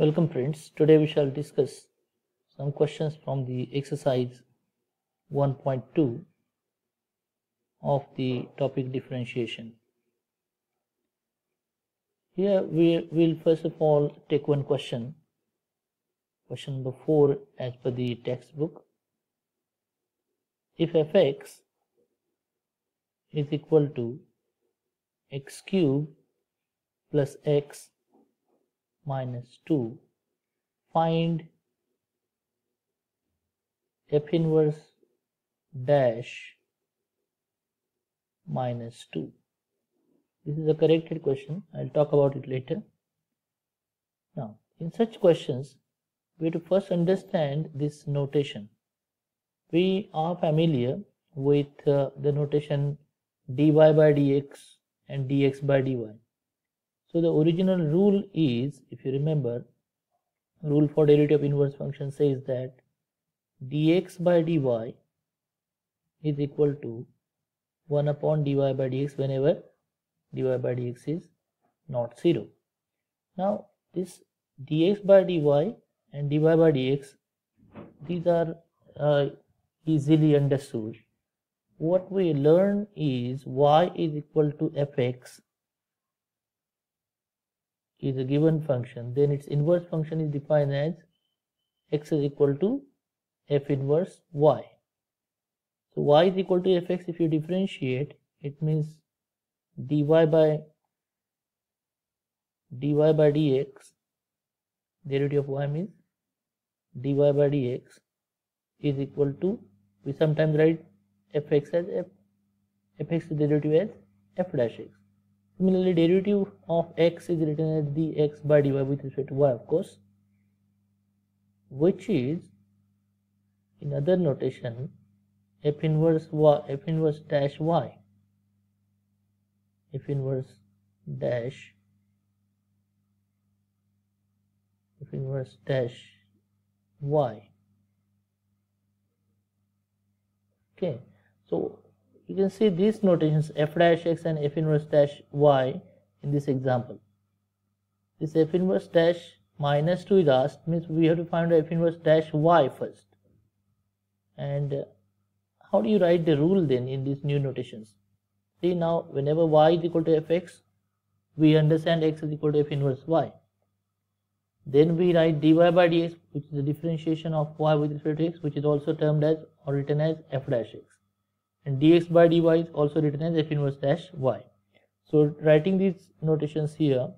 Welcome friends. Today we shall discuss some questions from the exercise 1.2 of the topic differentiation. Here we will first of all take one question. Question number 4 as per the textbook. If fx is equal to x cube plus x minus 2 find f inverse dash minus 2 this is a corrected question. I'll talk about it later. Now in such questions we have to first understand this notation. We are familiar with uh, the notation dy by dx and dx by dy so the original rule is, if you remember, rule for derivative of inverse function says that dx by dy is equal to 1 upon dy by dx whenever dy by dx is not 0. Now this dx by dy and dy by dx these are uh, easily understood. What we learn is y is equal to fx is a given function. Then its inverse function is defined as x is equal to f inverse y. So y is equal to fx. If you differentiate it means dy by dy by dx derivative of y means dy by dx is equal to we sometimes write fx as f fx derivative as f dash x Similarly, derivative of x is written as dx by dy with respect to y, of course, which is in other notation f inverse y, f inverse dash y, f inverse dash, f inverse dash y. Okay, so you can see these notations f dash x and f inverse dash y in this example. This f inverse dash minus 2 is asked means we have to find f inverse dash y first. And uh, how do you write the rule then in these new notations? See now whenever y is equal to fx, we understand x is equal to f inverse y. Then we write dy by dx which is the differentiation of y with respect to x which is also termed as or written as f dash x and dx by dy is also written as f inverse dash y. So writing these notations here,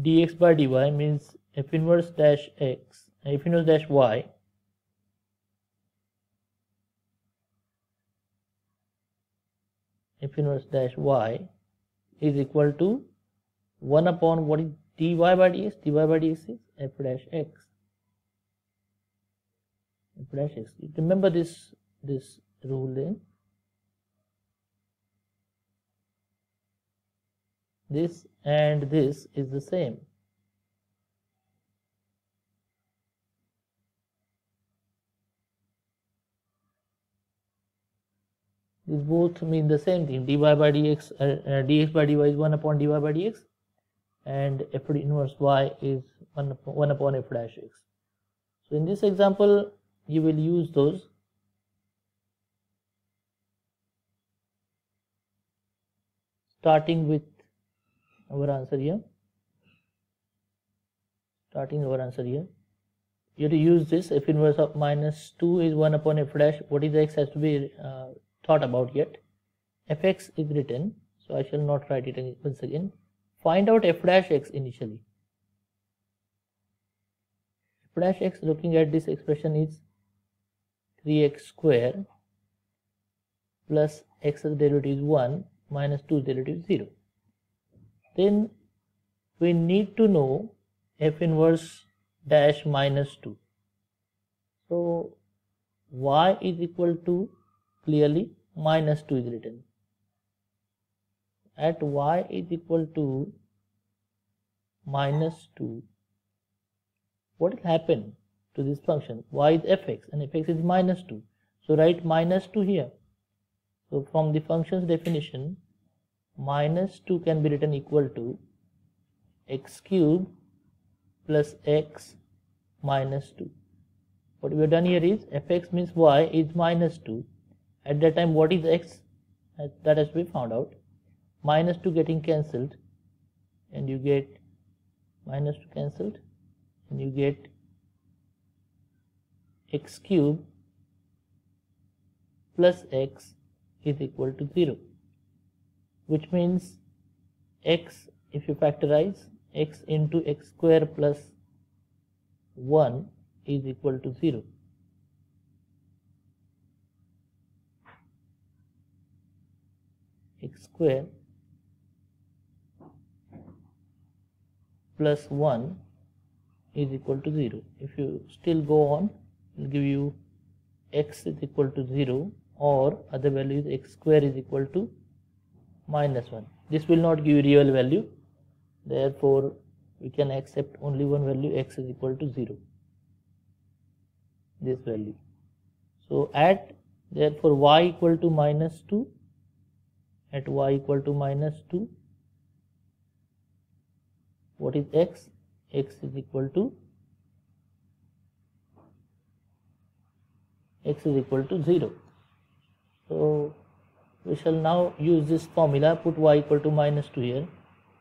dx by dy means f inverse dash x, f inverse dash y f inverse dash y is equal to 1 upon what is dy by dx, dy by dx is f dash x. f dash x. Remember this this rule then this and this is the same. These both mean the same thing. dy by dx uh, uh, dx by dy is 1 upon dy by dx and f inverse y is 1 upon, 1 upon f dash x. So in this example you will use those. Starting with our answer here. Starting our answer here. You have to use this. F inverse of minus 2 is 1 upon f dash what is x has to be uh, thought about yet? Fx is written so i shall not write it once again. Find out f dash x initially. F dash x looking at this expression is 3x square plus x derivative is 1 minus 2 derivative is 0 then we need to know f inverse dash minus 2 so y is equal to clearly minus 2 is written. At y is equal to minus 2 what will happen to this function? Y is fx and fx is minus 2 so write minus 2 here. So from the function's definition minus 2 can be written equal to x cube plus x minus 2 what we have done here is fx means y is minus 2 at that time what is x? Uh, that has to be found out. Minus 2 getting cancelled and you get minus 2 cancelled and you get x cube plus x is equal to 0 which means x if you factorize x into x square plus 1 is equal to 0 x square plus 1 is equal to 0 if you still go on it will give you x is equal to 0 or other value is x square is equal to minus 1 this will not give real value. Therefore we can accept only one value x is equal to 0 this value. So at therefore y equal to minus 2 at y equal to minus 2 what is x? x is equal to x is equal to 0 so we shall now use this formula put y equal to minus 2 here.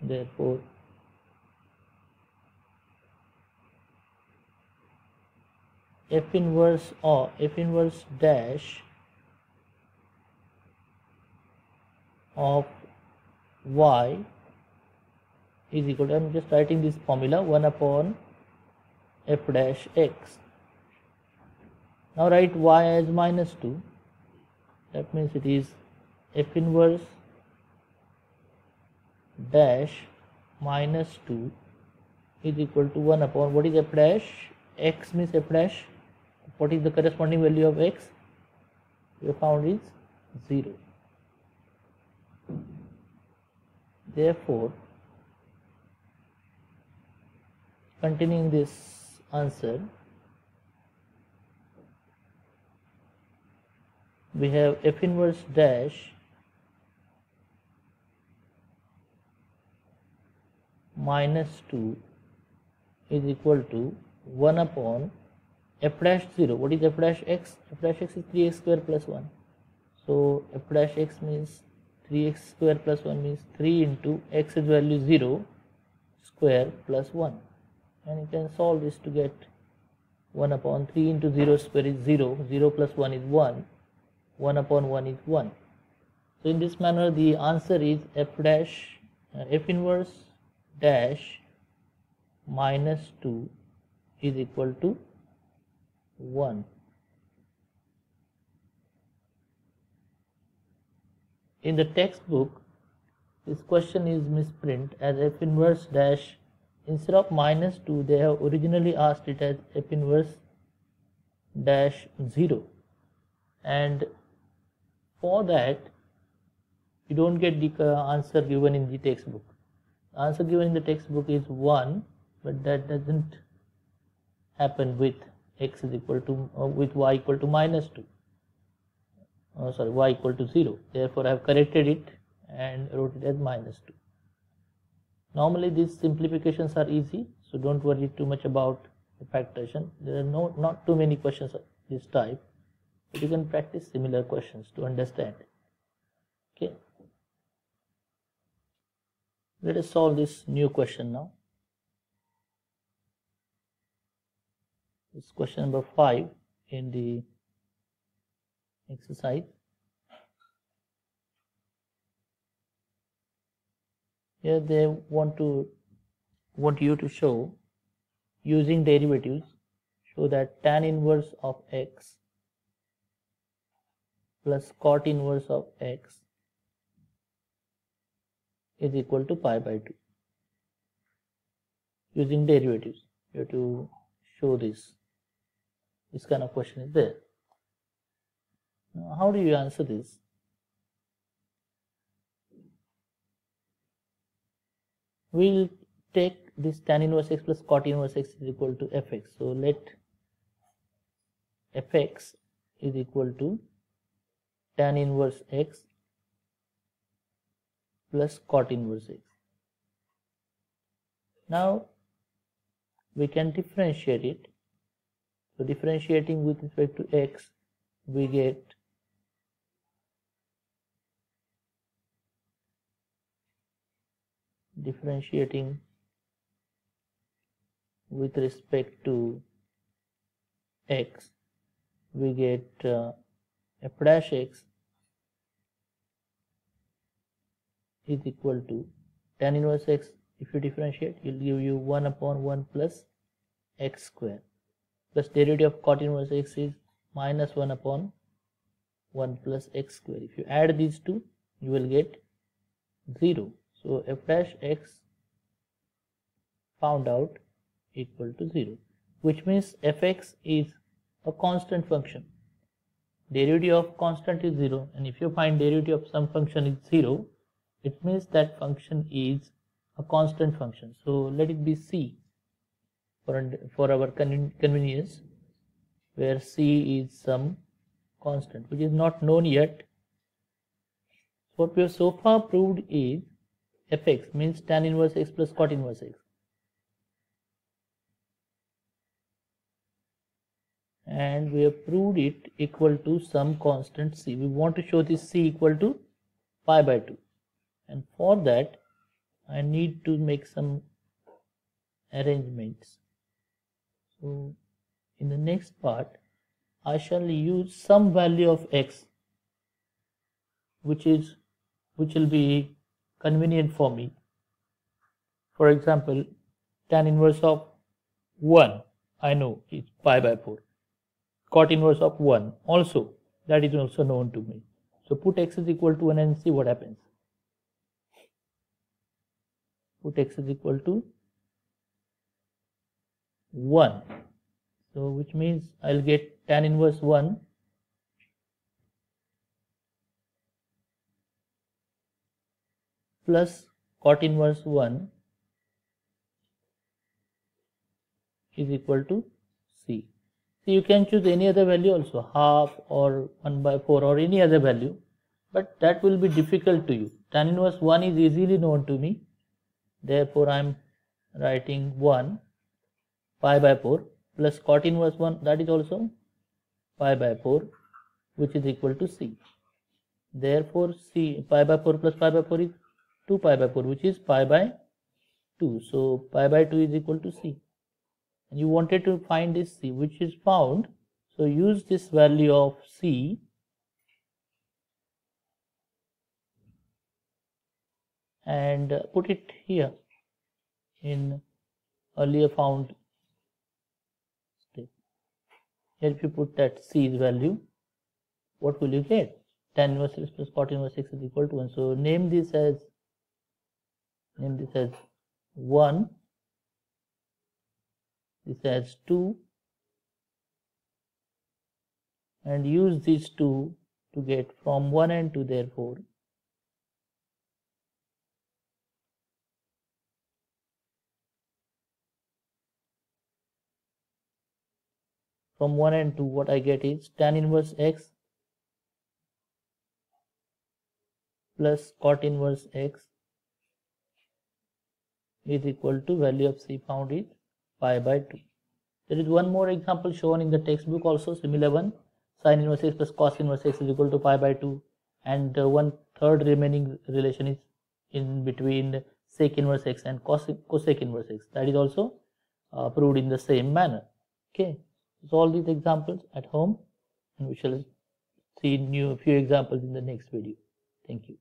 Therefore f inverse or f inverse dash of y is equal to I'm just writing this formula 1 upon f dash x. Now write y as minus 2 that means it is f inverse dash minus 2 is equal to 1 upon what is f dash? X means f dash. What is the corresponding value of x? We found is 0 therefore continuing this answer we have f inverse dash minus 2 is equal to 1 upon f dash 0 what is f dash x? F dash x is 3x square plus 1 so f dash x means 3x square plus 1 means 3 into x is value 0 square plus 1 and you can solve this to get 1 upon 3 into 0 square is 0 0 plus 1 is 1 1 upon 1 is 1 so in this manner the answer is f dash uh, f inverse dash minus 2 is equal to 1 in the textbook this question is misprint as f inverse dash instead of minus 2 they have originally asked it as f inverse dash 0 and for that you don't get the uh, answer given in the textbook answer given in the textbook is 1 but that doesn't happen with x is equal to uh, with y equal to minus 2 uh, sorry y equal to 0 therefore I have corrected it and wrote it as minus 2 normally these simplifications are easy so don't worry too much about the factorization there are no not too many questions of this type but you can practice similar questions to understand. Okay let us solve this new question now. This question number 5 in the exercise. Here they want to want you to show using derivatives show that tan inverse of x plus cot inverse of x is equal to pi by 2 using derivatives you have to show this this kind of question is there now, how do you answer this? We'll take this tan inverse x plus cot inverse x is equal to fx. So let fx is equal to tan inverse x plus cot inverse x. Now we can differentiate it So differentiating with respect to x, we get differentiating with respect to x we get uh, f dash x is equal to tan inverse x. If you differentiate it will give you 1 upon 1 plus x square. Plus derivative of cot inverse x is minus 1 upon 1 plus x square. If you add these two you will get 0 so f dash x found out equal to 0 which means fx is a constant function. Derivative of constant is 0 and if you find derivative of some function is 0 it means that function is a constant function. So let it be c for, for our convenience where c is some constant which is not known yet. What we have so far proved is fx means tan inverse x plus cot inverse x. And we have proved it equal to some constant c. We want to show this c equal to pi by 2 and for that I need to make some arrangements. So in the next part I shall use some value of x which is which will be convenient for me. For example tan inverse of 1 I know it's pi by 4 cot inverse of 1 also that is also known to me. So put x is equal to 1 and see what happens. Put x is equal to 1. So which means I'll get tan inverse 1 plus cot inverse 1 is equal to c. So you can choose any other value also half or 1 by 4 or any other value but that will be difficult to you. Tan inverse 1 is easily known to me therefore I am writing 1 pi by 4 plus cot inverse 1 that is also pi by 4 which is equal to c. Therefore c pi by 4 plus pi by 4 is 2 pi by 4 which is pi by 2 so pi by 2 is equal to c. And you wanted to find this c which is found. So use this value of c and put it here in earlier found step here if you put that c's value what will you get? Tan inverse x plus cot inverse x is equal to 1 so name this as name this as 1 this has 2 and use these two to get from 1 and 2 therefore from 1 and 2 what I get is tan inverse x plus cot inverse x is equal to value of c found is pi by 2. There is one more example shown in the textbook also similar one. Sin inverse x plus cos inverse x is equal to pi by 2 and uh, one third remaining relation is in between sec inverse x and cos cosec inverse x. That is also uh, proved in the same manner. Okay solve these examples at home and we shall see new few examples in the next video. Thank you